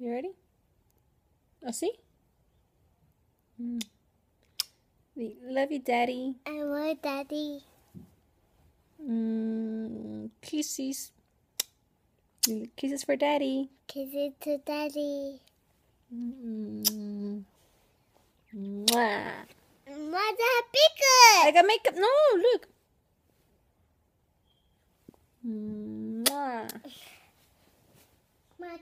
You ready? I see? Mm. Love you, Daddy. I love Daddy. Mm, kisses. Mm, kisses for Daddy. Kisses to Daddy. Mm. Mwah. Mother Pickle. I got makeup. No, look. Mwah. My